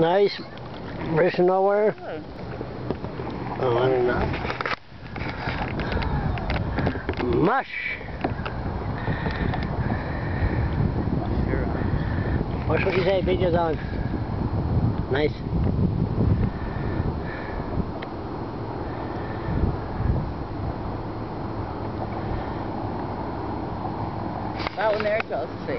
Nice. Fish nowhere. Oh, I don't know. Mush. What's what you say? Video's on. Nice. That one there, let's see.